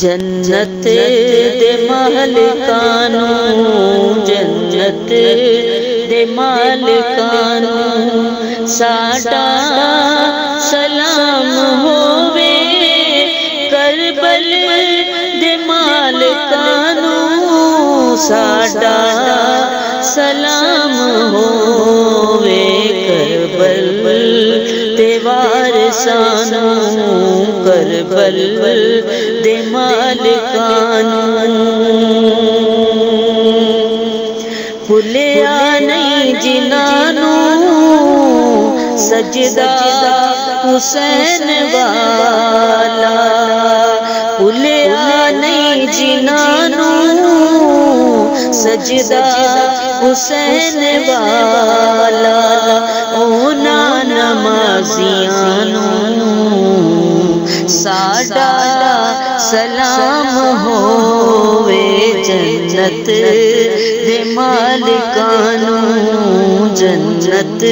जन्नत दे मालिकानू जन्नत दे मालिकानू साडा सलाम होवे, करबल दे मालिकानू साडा सलाम होवे, करबल ते वारसानू करबल दे मालिकानू। भुलिया नहीं जिनानू, सजदा हुसैन वाला। भुलिया नहीं जिनानू, सजदा हुसैन वाला। साडा सलाम होवे जन्नत दे मालिकानू जन्नत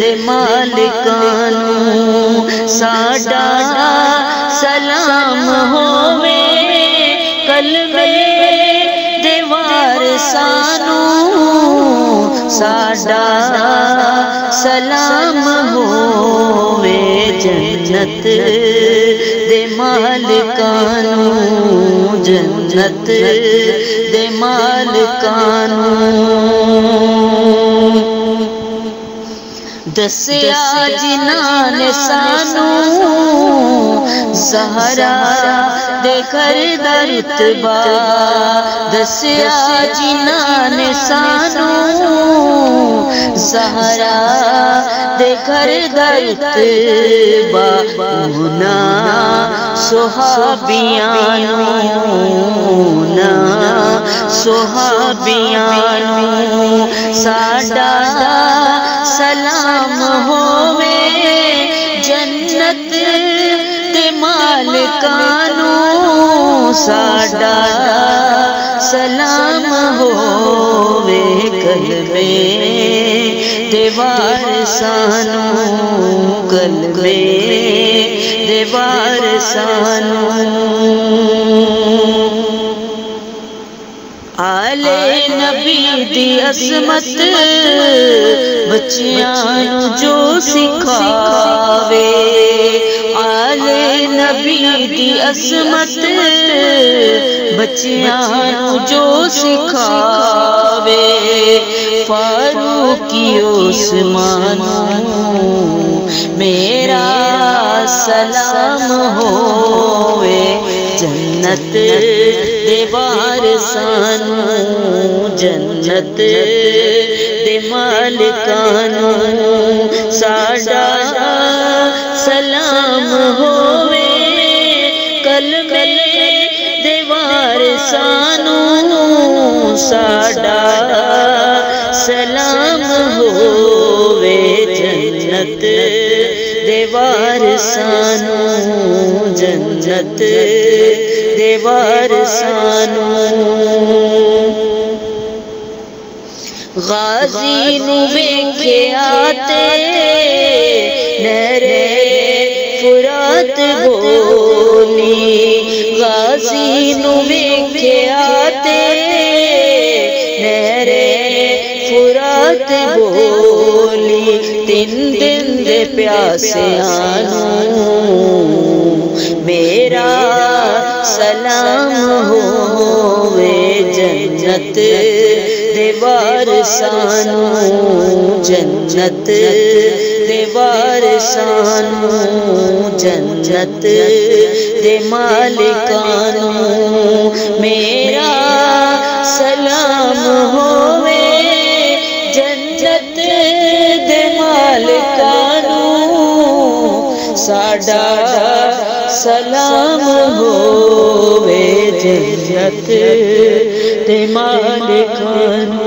दे मालिकानू साडा सलाम होवे कलवे दे वारसानू साडा सलाम होवे जन्नत दे मालिकानू, जन्नत दे मालिकानू। दसिया जिन्ना सानू, जहरा दे घर दा रुतबा। दसिया जिन्ना सानू, जहरा दे घर दा रुतबा मुना सुहाबियानू, साडा सलाम होवे जन्नत ते मालिकानू, साडा सलाम होवे कलवे ते वारसानू कलवे ते वारसानू आले नबी दी असमत बच्चियाँ जो सिखावे। आले नबी दी असमत बच्चियाँ जो सिखावे फारूकी उस्मानू मेरा सलाम होवे जन्नत दे वारसानू जन्नत दे मालिकानू साडा सलाम होवे कलमे दे वारसानू साडा सलाम होवे जन्नत दे वारसानू जन्नत दे वारसानू गाजी नु वेखे आते नरे वेखे आते नरे फुरात बोली तीन दिन दे प्यासे मेरा सलाम होवे जन्नत। वारसानू जन्नत दे वारसानू जन्नत दे मालिकानू मेरा सलाम होवे जन्नत दे मालिकानू साडा सलाम होवे। जन्नत ते मालिकानू